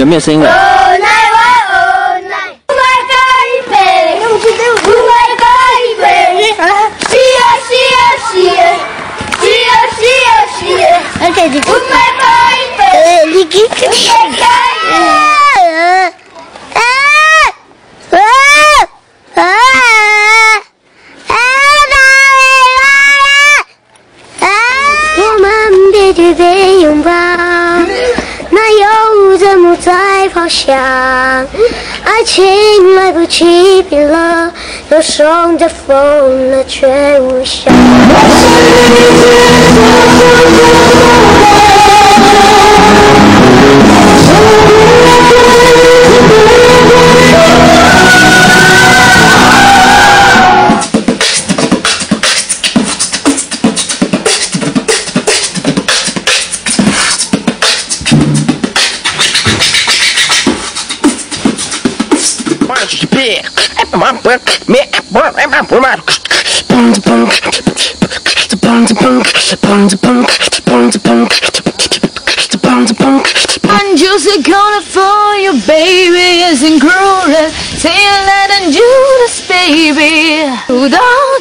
有没有声音了？对不起，变了，又送着风了，却无效。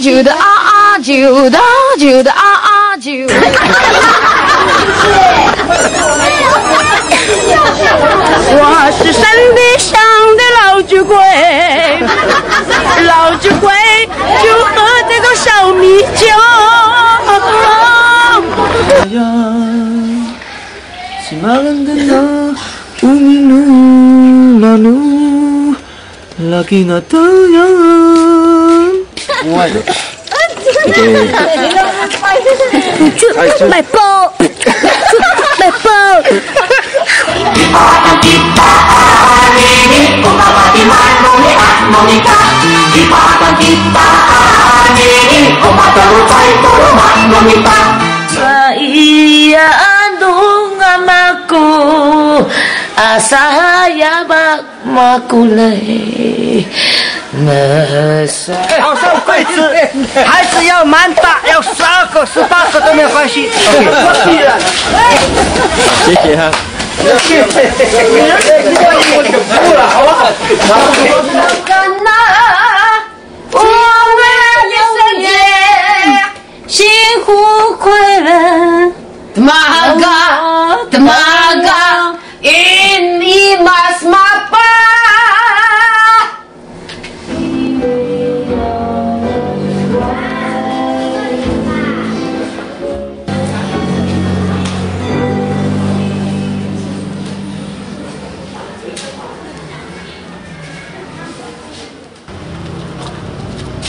酒的啊啊酒的酒的啊啊酒。我是山地上的老酒鬼，老酒鬼就喝这个小米酒。Nguai. Cucuk bepo. Cucuk bepo. Orang kita orang ini umpama di manuni anunika. Di padang kita orang ini umpama terlucai turu manunita. Iya andung amaku asah ya baku. Asaya bak makulai 好上柜子，孩子要蛮大，要十二个、十八个都没有关系。谢谢。哈。我们永远幸福快乐。Temaga, temaga, ini mas mapa.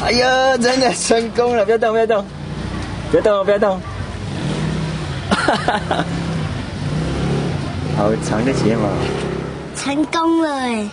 哎呀，真的成功了！不要动，不要动，不要动，不要动。哈哈哈！好长的睫毛。成功了哎！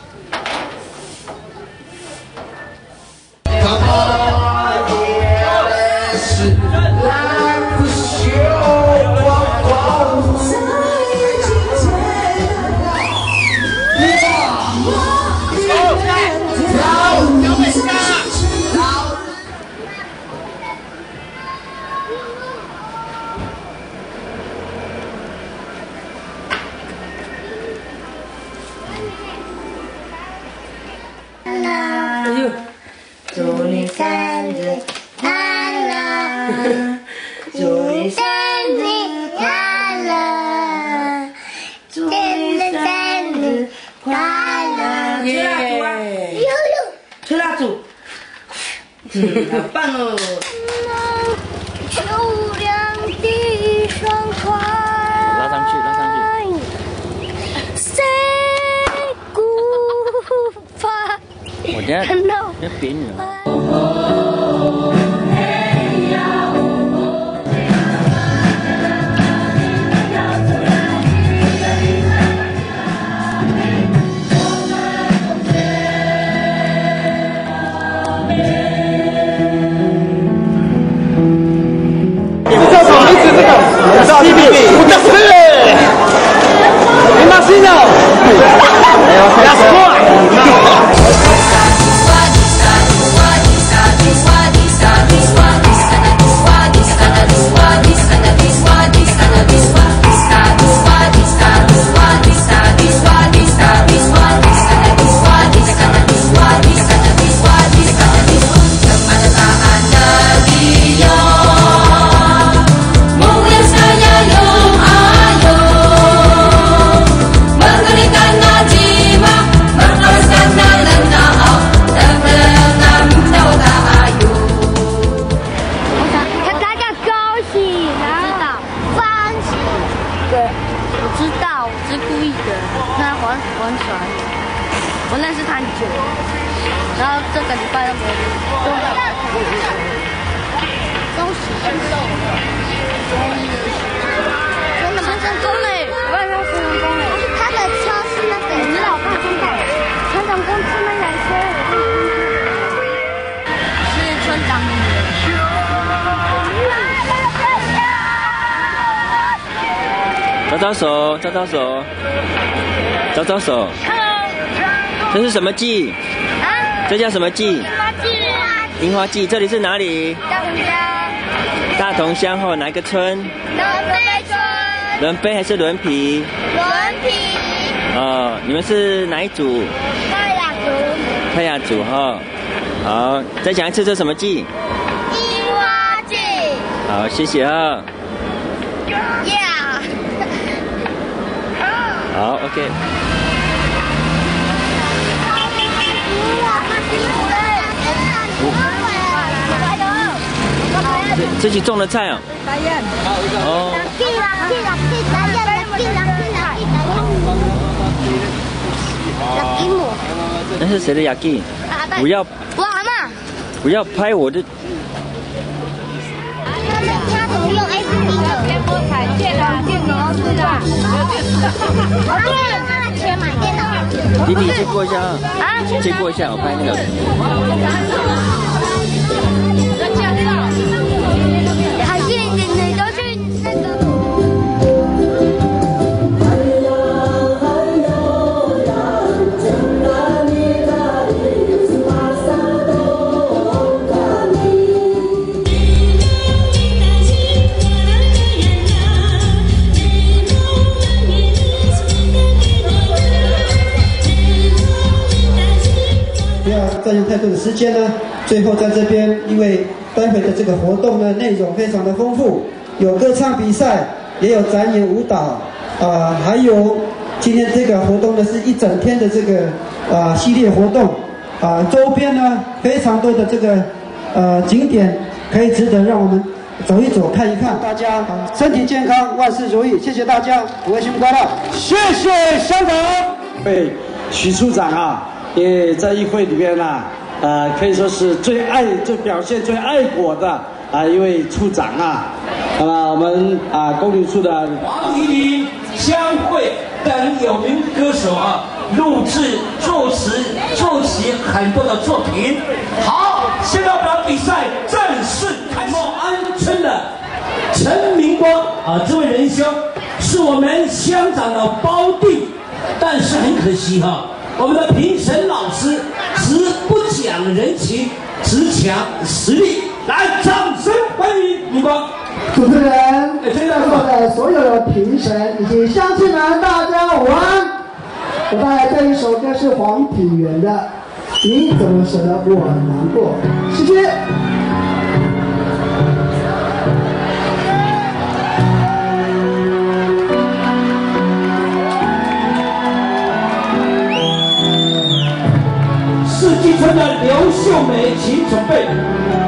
招招手。这是什么季？这叫什么季？樱花季。这里是哪里？大同乡。大同乡后哪个村？伦卑村。伦卑还是伦皮？伦皮。哦，你们是哪一组？太阳族。太阳族哈。好，再讲一次，这什么季？樱花季。好，谢谢啊。Yeah。好，OK。自己种的菜啊？哦。那是谁的雅基？不要，我阿妈。不要拍我的。他怎么用 S D 的？先拨彩电啊，电脑是吧？我今天用他的钱买电脑。弟弟借过一下啊。啊。借过一下，我拍那个。占用太多的时间呢。最后在这边，因为待会的这个活动呢，内容非常的丰富，有歌唱比赛，也有展演舞蹈，啊、还有今天这个活动呢是一整天的这个啊、系列活动，啊、周边呢非常多的这个呃景点可以值得让我们走一走看一看。大家身体健康，万事如意，谢谢大家，各位新年快乐！谢谢乡长。对，许处长啊，也在议会里边啊，呃，可以说是最爱、最表现最爱国的啊一位处长啊。那么我们啊公旅处的黄怡玲、江蕙等有名歌手啊，录制、作词、作曲很多的作品。好，现在我们比赛正式开始。安村的陈明光啊，这位仁兄是我们乡长的胞弟，但是很可惜哈、我们的评审老师只不讲人情，只讲实力。来，掌声欢迎明光。主持人，在座的所有的评审以及乡亲们，大家午安。我带来这一首歌是黄品源的《你怎么舍得我难过》，谢谢。村的刘秀梅，请准备。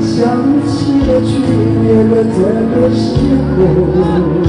想起了去年的这个时候，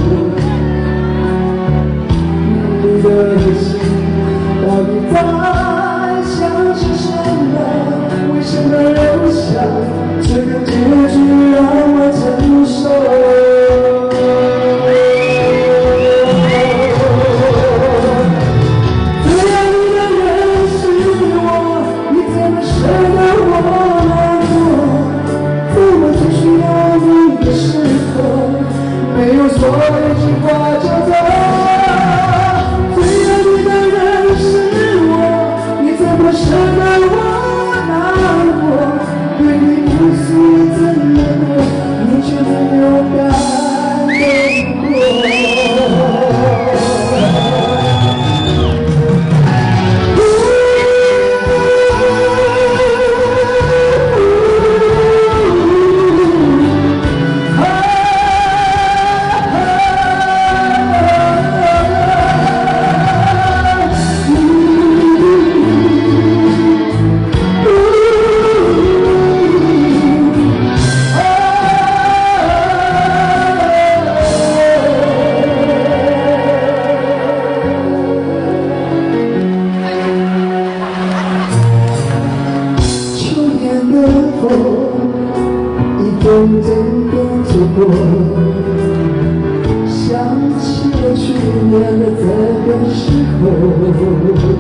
Oh, oh, oh, oh.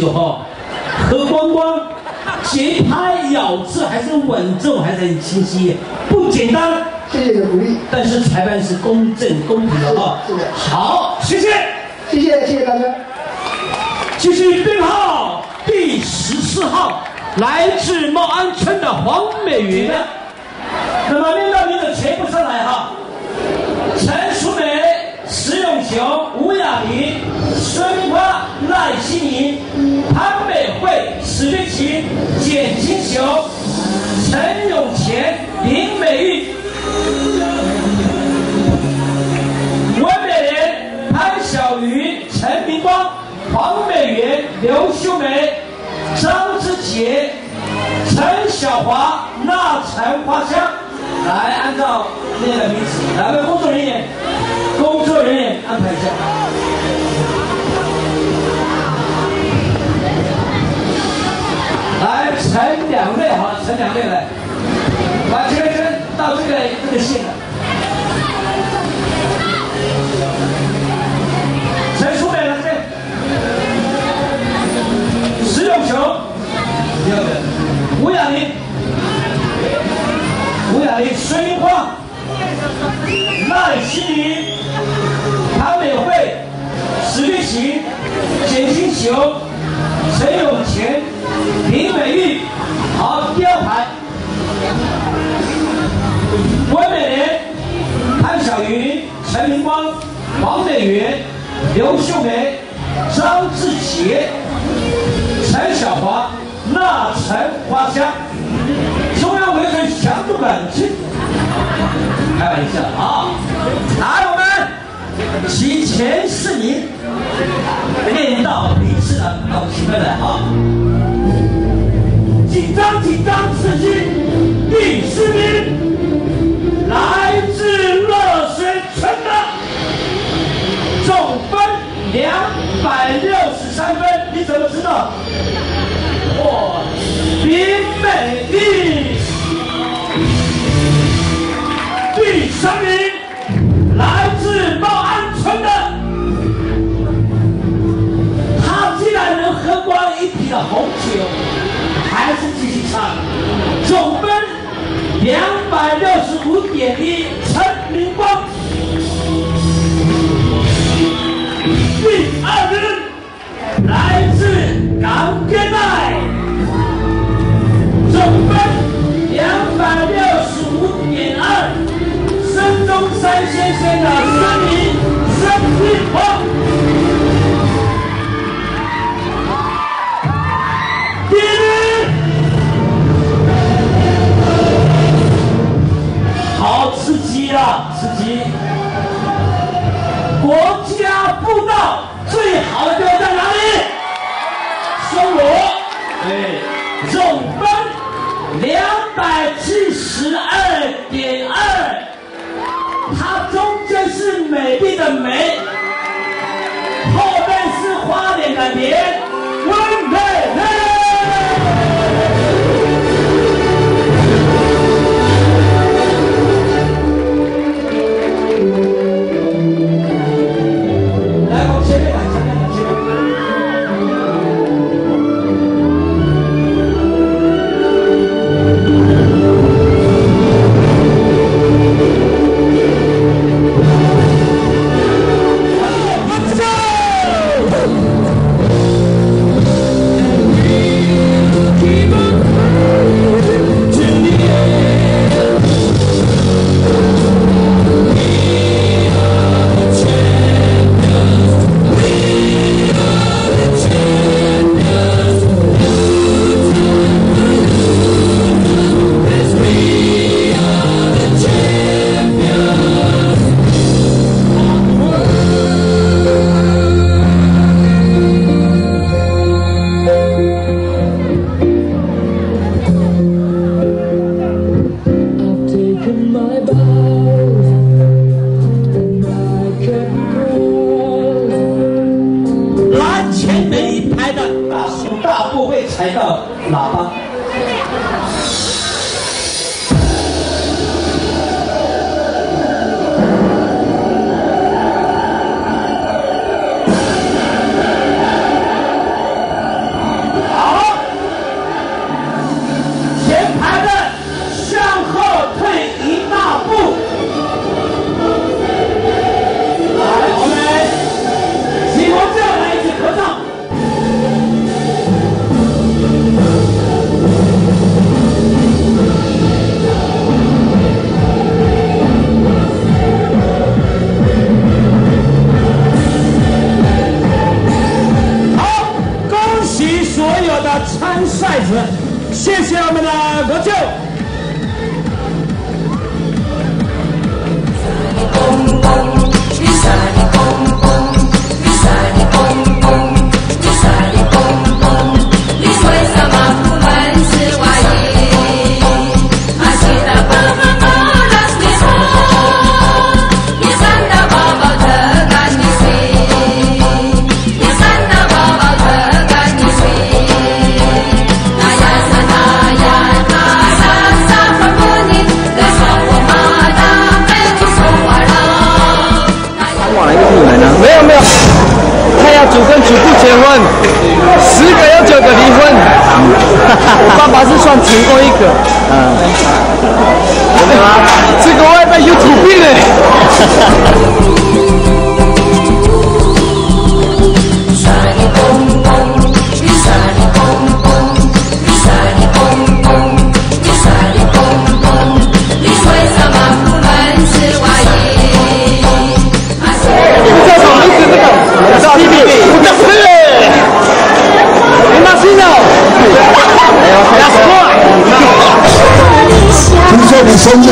酒哈，喝光光，节拍咬字还是稳重，还是很清晰，不简单。谢谢你的鼓励，但是裁判是公正公平的哈。是的好，谢谢。谢谢，谢谢大家。继续编号第十四号，来自茂安村的黄美云。那么念到名字全部上来哈。陈淑梅、石永雄、吴雅玲、孙明花、赖欣怡、潘美惠、史瑞琴、简金雄、陈永乾、林美玉、温美莲、潘小鱼、陈明光、黄美媛、刘秀梅、张志杰、陈小华、那陈花香，来按照那个名字，来为工作人员，工作人员安排一下。来，陈两位好，陈两位来，把这个针到这个这个线。紧张紧张刺激，第十名来自乐水村的，总分两百六十三分，你怎么知道？我比美丽。第三名来自茂安村的，他竟然能喝光一瓶的红酒，是继续唱，总分两百六十五点一，陈明光。第二名来自港边奈，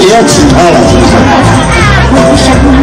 也要请他了。三